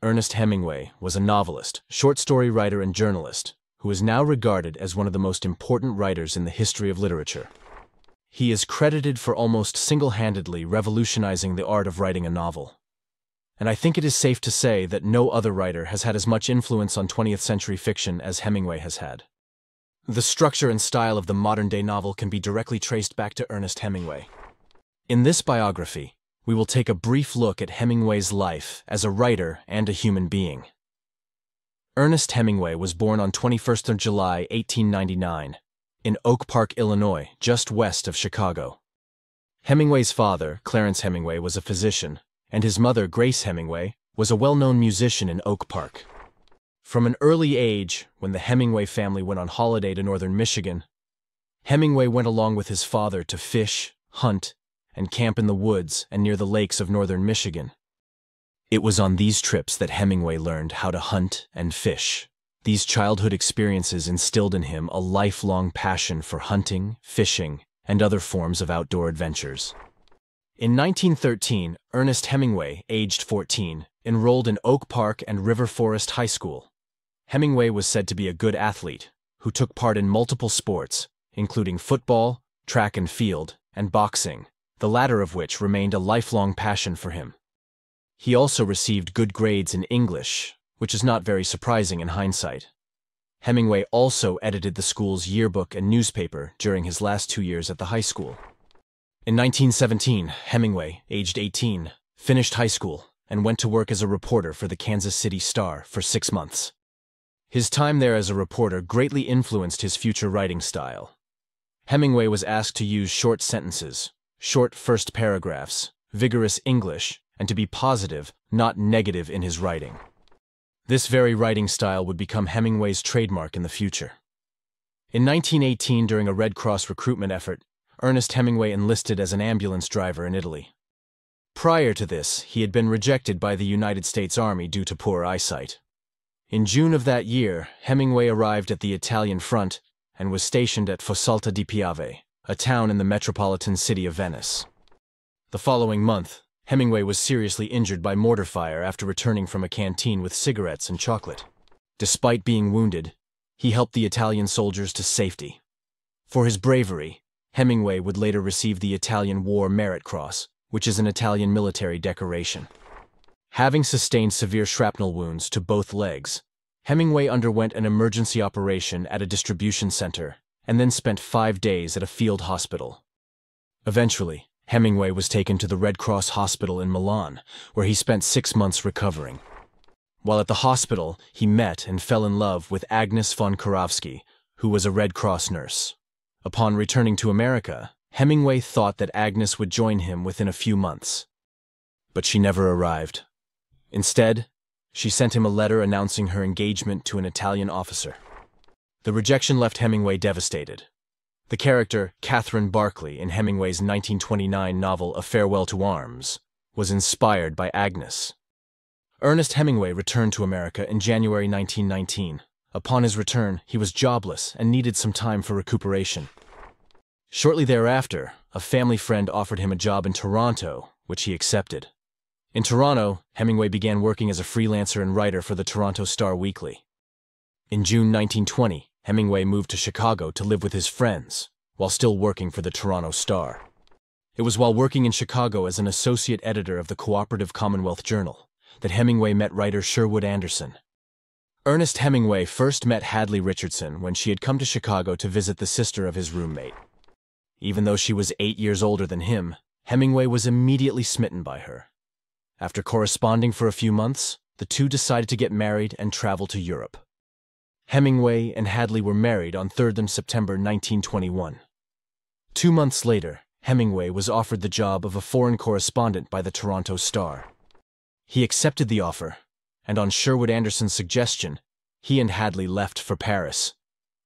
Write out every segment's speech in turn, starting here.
Ernest Hemingway was a novelist, short story writer, and journalist who is now regarded as one of the most important writers in the history of literature. He is credited for almost single-handedly revolutionizing the art of writing a novel. And I think it is safe to say that no other writer has had as much influence on 20th century fiction as Hemingway has had. The structure and style of the modern-day novel can be directly traced back to Ernest Hemingway. In this biography, we will take a brief look at Hemingway's life as a writer and a human being. Ernest Hemingway was born on 21st of July, 1899, in Oak Park, Illinois, just west of Chicago. Hemingway's father, Clarence Hemingway, was a physician, and his mother, Grace Hemingway, was a well-known musician in Oak Park. From an early age, when the Hemingway family went on holiday to northern Michigan, Hemingway went along with his father to fish, hunt, and camp in the woods and near the lakes of northern Michigan. It was on these trips that Hemingway learned how to hunt and fish. These childhood experiences instilled in him a lifelong passion for hunting, fishing, and other forms of outdoor adventures. In 1913, Ernest Hemingway, aged 14, enrolled in Oak Park and River Forest High School. Hemingway was said to be a good athlete who took part in multiple sports, including football, track and field, and boxing, the latter of which remained a lifelong passion for him. He also received good grades in English, which is not very surprising in hindsight. Hemingway also edited the school's yearbook and newspaper during his last two years at the high school. In 1917, Hemingway, aged 18, finished high school and went to work as a reporter for the Kansas City Star for six months. His time there as a reporter greatly influenced his future writing style. Hemingway was asked to use short sentences, short first paragraphs, vigorous English, and to be positive, not negative in his writing. This very writing style would become Hemingway's trademark in the future. In 1918, during a Red Cross recruitment effort, Ernest Hemingway enlisted as an ambulance driver in Italy. Prior to this, he had been rejected by the United States Army due to poor eyesight. In June of that year, Hemingway arrived at the Italian front and was stationed at Fossalta di Piave, a town in the metropolitan city of Venice. The following month, Hemingway was seriously injured by mortar fire after returning from a canteen with cigarettes and chocolate. Despite being wounded, he helped the Italian soldiers to safety. For his bravery, Hemingway would later receive the Italian War Merit Cross, which is an Italian military decoration. Having sustained severe shrapnel wounds to both legs, Hemingway underwent an emergency operation at a distribution center and then spent five days at a field hospital. Eventually, Hemingway was taken to the Red Cross Hospital in Milan, where he spent six months recovering. While at the hospital, he met and fell in love with Agnes von Kurowski, who was a Red Cross nurse. Upon returning to America, Hemingway thought that Agnes would join him within a few months. But she never arrived. Instead, she sent him a letter announcing her engagement to an Italian officer. The rejection left Hemingway devastated. The character, Catherine Barkley, in Hemingway's 1929 novel A Farewell to Arms, was inspired by Agnes. Ernest Hemingway returned to America in January 1919. Upon his return, he was jobless and needed some time for recuperation. Shortly thereafter, a family friend offered him a job in Toronto, which he accepted. In Toronto, Hemingway began working as a freelancer and writer for the Toronto Star Weekly. In June 1920, Hemingway moved to Chicago to live with his friends, while still working for the Toronto Star. It was while working in Chicago as an associate editor of the Cooperative Commonwealth Journal that Hemingway met writer Sherwood Anderson. Ernest Hemingway first met Hadley Richardson when she had come to Chicago to visit the sister of his roommate. Even though she was eight years older than him, Hemingway was immediately smitten by her. After corresponding for a few months, the two decided to get married and travel to Europe. Hemingway and Hadley were married on 3rd September 1921. Two months later, Hemingway was offered the job of a foreign correspondent by the Toronto Star. He accepted the offer, and on Sherwood Anderson's suggestion, he and Hadley left for Paris.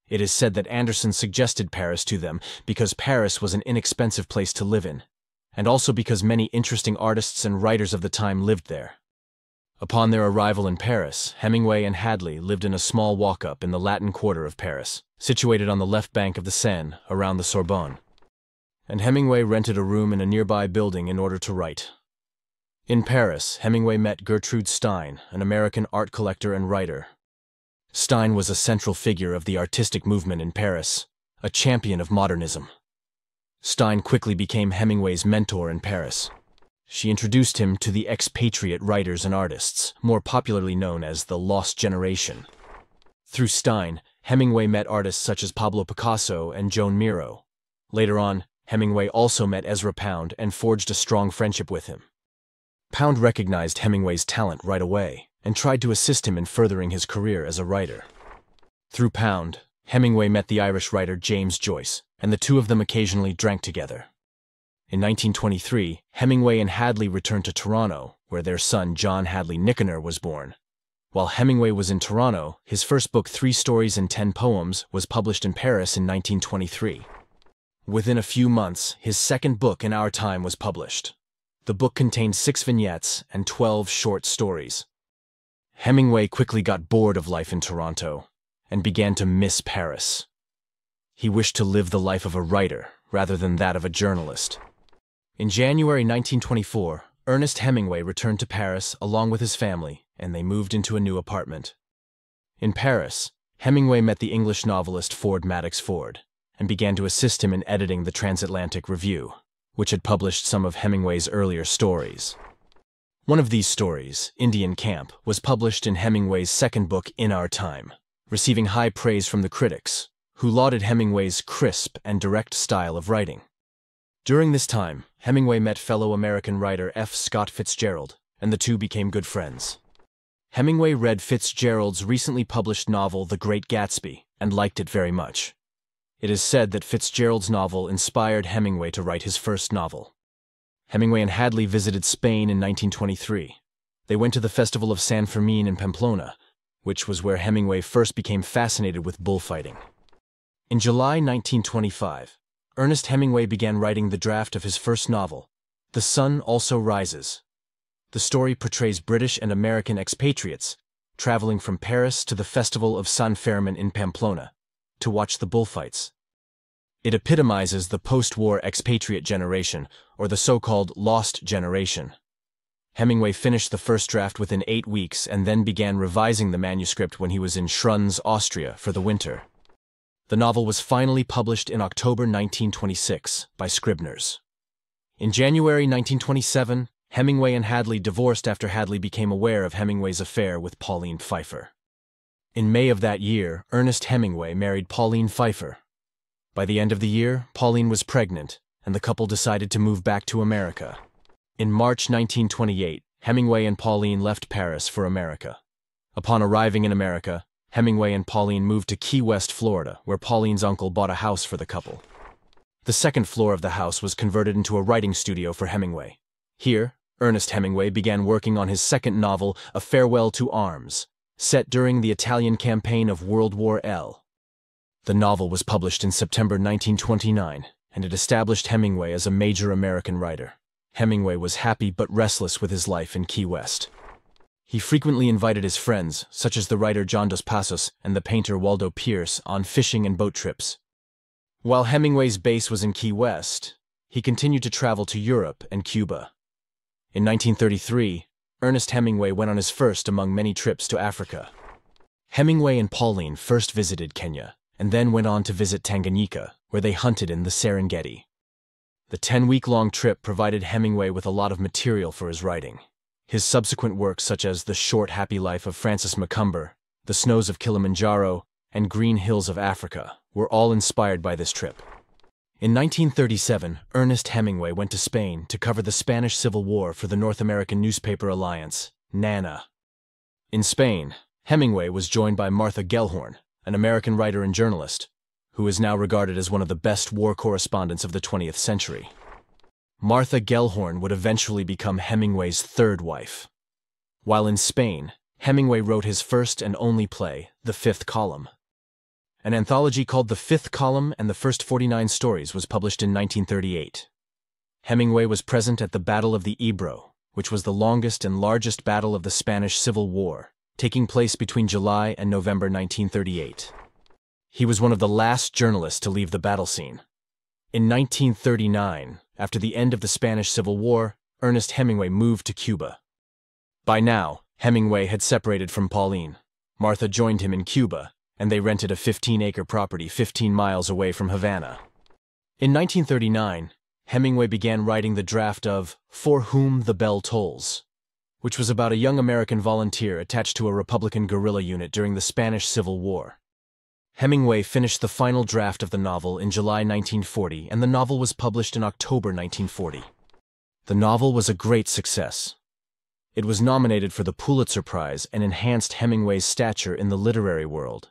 It is said that Anderson suggested Paris to them because Paris was an inexpensive place to live in, and also because many interesting artists and writers of the time lived there. Upon their arrival in Paris, Hemingway and Hadley lived in a small walk-up in the Latin Quarter of Paris, situated on the left bank of the Seine, around the Sorbonne. And Hemingway rented a room in a nearby building in order to write. In Paris, Hemingway met Gertrude Stein, an American art collector and writer. Stein was a central figure of the artistic movement in Paris, a champion of modernism. Stein quickly became Hemingway's mentor in Paris. She introduced him to the expatriate writers and artists, more popularly known as the Lost Generation. Through Stein, Hemingway met artists such as Pablo Picasso and Joan Miro. Later on, Hemingway also met Ezra Pound and forged a strong friendship with him. Pound recognized Hemingway's talent right away and tried to assist him in furthering his career as a writer. Through Pound, Hemingway met the Irish writer James Joyce, and the two of them occasionally drank together. In 1923, Hemingway and Hadley returned to Toronto, where their son John Hadley Nicanor was born. While Hemingway was in Toronto, his first book, Three Stories and Ten Poems, was published in Paris in 1923. Within a few months, his second book in our time was published, the book contained six vignettes and 12 short stories. Hemingway quickly got bored of life in Toronto and began to miss Paris. He wished to live the life of a writer rather than that of a journalist. In January 1924, Ernest Hemingway returned to Paris along with his family, and they moved into a new apartment. In Paris, Hemingway met the English novelist Ford Madox Ford and began to assist him in editing the Transatlantic Review which had published some of Hemingway's earlier stories. One of these stories, Indian Camp, was published in Hemingway's second book, In Our Time, receiving high praise from the critics, who lauded Hemingway's crisp and direct style of writing. During this time, Hemingway met fellow American writer F. Scott Fitzgerald, and the two became good friends. Hemingway read Fitzgerald's recently published novel The Great Gatsby and liked it very much. It is said that Fitzgerald's novel inspired Hemingway to write his first novel. Hemingway and Hadley visited Spain in 1923. They went to the Festival of San Fermin in Pamplona, which was where Hemingway first became fascinated with bullfighting. In July 1925, Ernest Hemingway began writing the draft of his first novel, The Sun Also Rises. The story portrays British and American expatriates traveling from Paris to the Festival of San Fermin in Pamplona to watch the bullfights. It epitomizes the post-war expatriate generation, or the so-called lost generation. Hemingway finished the first draft within eight weeks and then began revising the manuscript when he was in Schruns, Austria, for the winter. The novel was finally published in October 1926 by Scribner's. In January 1927, Hemingway and Hadley divorced after Hadley became aware of Hemingway's affair with Pauline Pfeiffer. In May of that year, Ernest Hemingway married Pauline Pfeiffer. By the end of the year, Pauline was pregnant, and the couple decided to move back to America. In March 1928, Hemingway and Pauline left Paris for America. Upon arriving in America, Hemingway and Pauline moved to Key West, Florida, where Pauline's uncle bought a house for the couple. The second floor of the house was converted into a writing studio for Hemingway. Here, Ernest Hemingway began working on his second novel, A Farewell to Arms, set during the Italian campaign of World War L. The novel was published in September 1929, and it established Hemingway as a major American writer. Hemingway was happy but restless with his life in Key West. He frequently invited his friends, such as the writer John Dos Passos and the painter Waldo Peirce, on fishing and boat trips. While Hemingway's base was in Key West, he continued to travel to Europe and Cuba. In 1933, Ernest Hemingway went on his first among many trips to Africa. Hemingway and Pauline first visited Kenya, and then went on to visit Tanganyika, where they hunted in the Serengeti. The 10-week-long trip provided Hemingway with a lot of material for his writing. His subsequent works such as The Short Happy Life of Francis Macomber, The Snows of Kilimanjaro, and Green Hills of Africa were all inspired by this trip. In 1937, Ernest Hemingway went to Spain to cover the Spanish Civil War for the North American Newspaper Alliance, NANA. In Spain, Hemingway was joined by Martha Gellhorn, an American writer and journalist, who is now regarded as one of the best war correspondents of the 20th century. Martha Gellhorn would eventually become Hemingway's third wife. While in Spain, Hemingway wrote his first and only play, The Fifth Column. An anthology called The Fifth Column and the First 49 Stories was published in 1938. Hemingway was present at the Battle of the Ebro, which was the longest and largest battle of the Spanish Civil War, taking place between July and November 1938. He was one of the last journalists to leave the battle scene. In 1939, after the end of the Spanish Civil War, Ernest Hemingway moved to Cuba. By now, Hemingway had separated from Pauline. Martha joined him in Cuba, and they rented a 15-acre property 15 miles away from Havana. In 1939, Hemingway began writing the draft of For Whom the Bell Tolls, which was about a young American volunteer attached to a Republican guerrilla unit during the Spanish Civil War. Hemingway finished the final draft of the novel in July 1940, and the novel was published in October 1940. The novel was a great success. It was nominated for the Pulitzer Prize and enhanced Hemingway's stature in the literary world.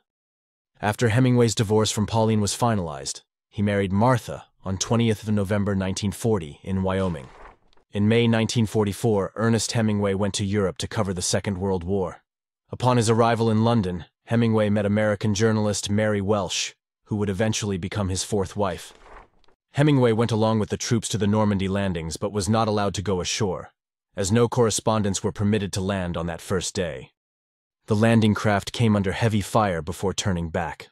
After Hemingway's divorce from Pauline was finalized, he married Martha on 20th of November 1940 in Wyoming. In May 1944, Ernest Hemingway went to Europe to cover the Second World War. Upon his arrival in London, Hemingway met American journalist Mary Welsh, who would eventually become his fourth wife. Hemingway went along with the troops to the Normandy landings but was not allowed to go ashore, as no correspondents were permitted to land on that first day. The landing craft came under heavy fire before turning back.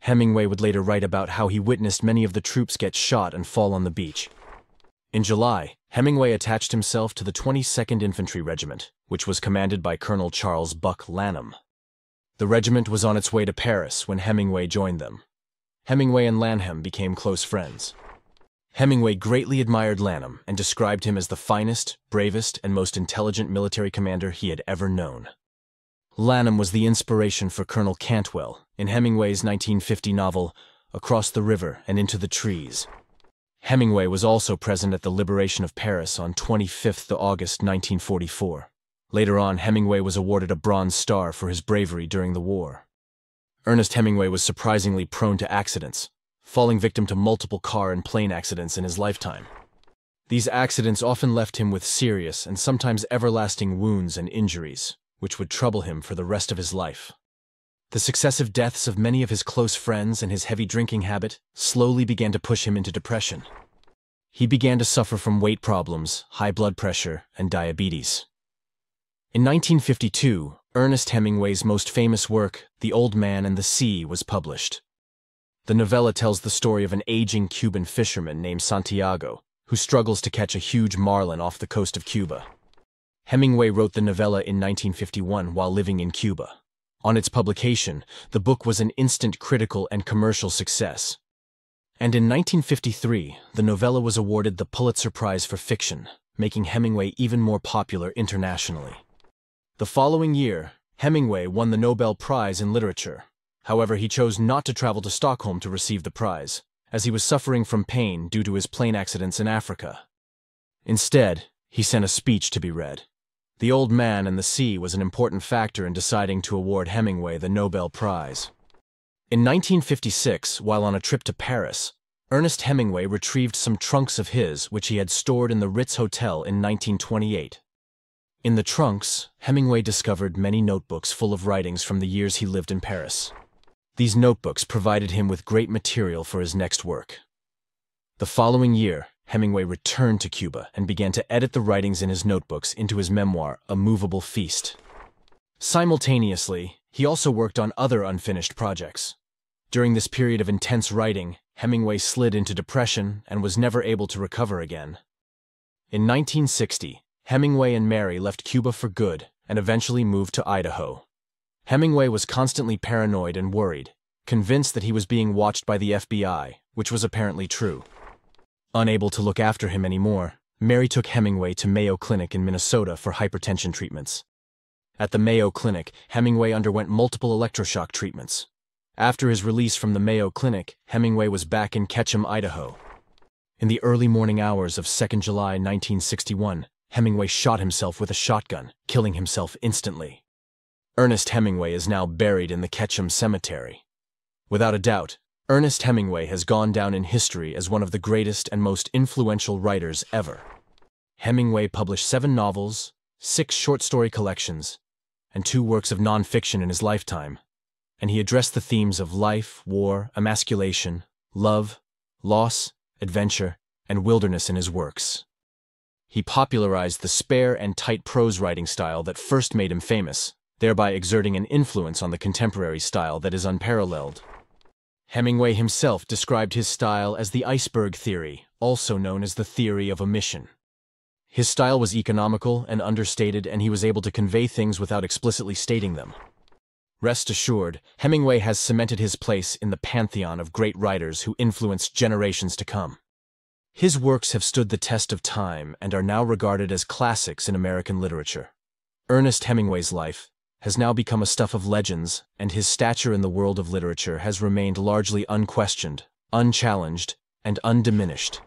Hemingway would later write about how he witnessed many of the troops get shot and fall on the beach. In July, Hemingway attached himself to the 22nd Infantry Regiment, which was commanded by Colonel Charles Buck Lanham. The regiment was on its way to Paris when Hemingway joined them. Hemingway and Lanham became close friends. Hemingway greatly admired Lanham and described him as the finest, bravest, and most intelligent military commander he had ever known. Lanham was the inspiration for Colonel Cantwell in Hemingway's 1950 novel Across the River and Into the Trees. Hemingway was also present at the liberation of Paris on 25th August 1944. Later on, Hemingway was awarded a Bronze Star for his bravery during the war. Ernest Hemingway was surprisingly prone to accidents, falling victim to multiple car and plane accidents in his lifetime. These accidents often left him with serious and sometimes everlasting wounds and injuries, which would trouble him for the rest of his life. The successive deaths of many of his close friends and his heavy drinking habit slowly began to push him into depression. He began to suffer from weight problems, high blood pressure, and diabetes. In 1952, Ernest Hemingway's most famous work, The Old Man and the Sea, was published. The novella tells the story of an aging Cuban fisherman named Santiago, who struggles to catch a huge marlin off the coast of Cuba. Hemingway wrote the novella in 1951 while living in Cuba. On its publication, the book was an instant critical and commercial success. And in 1953, the novella was awarded the Pulitzer Prize for Fiction, making Hemingway even more popular internationally. The following year, Hemingway won the Nobel Prize in Literature. However, he chose not to travel to Stockholm to receive the prize, as he was suffering from pain due to his plane accidents in Africa. Instead, he sent a speech to be read. The Old Man and the Sea was an important factor in deciding to award Hemingway the Nobel Prize. In 1956, while on a trip to Paris, Ernest Hemingway retrieved some trunks of his which he had stored in the Ritz Hotel in 1928. In the trunks, Hemingway discovered many notebooks full of writings from the years he lived in Paris. These notebooks provided him with great material for his next work. The following year, Hemingway returned to Cuba and began to edit the writings in his notebooks into his memoir, A Movable Feast. Simultaneously, he also worked on other unfinished projects. During this period of intense writing, Hemingway slid into depression and was never able to recover again. In 1960, Hemingway and Mary left Cuba for good and eventually moved to Idaho. Hemingway was constantly paranoid and worried, convinced that he was being watched by the FBI, which was apparently true. Unable to look after him anymore, Mary took Hemingway to Mayo Clinic in Minnesota for hypertension treatments. At the Mayo Clinic, Hemingway underwent multiple electroshock treatments. After his release from the Mayo Clinic, Hemingway was back in Ketchum, Idaho. In the early morning hours of 2nd July 1961, Hemingway shot himself with a shotgun, killing himself instantly. Ernest Hemingway is now buried in the Ketchum Cemetery. Without a doubt, Ernest Hemingway has gone down in history as one of the greatest and most influential writers ever. Hemingway published seven novels, six short story collections, and two works of nonfiction in his lifetime, and he addressed the themes of life, war, emasculation, love, loss, adventure, and wilderness in his works. He popularized the spare and tight prose writing style that first made him famous, thereby exerting an influence on the contemporary style that is unparalleled. Hemingway himself described his style as the iceberg theory, also known as the theory of omission. His style was economical and understated, and he was able to convey things without explicitly stating them. Rest assured, Hemingway has cemented his place in the pantheon of great writers who influenced generations to come. His works have stood the test of time and are now regarded as classics in American literature. Ernest Hemingway's life has now become a stuff of legends, and his stature in the world of literature has remained largely unquestioned, unchallenged, and undiminished.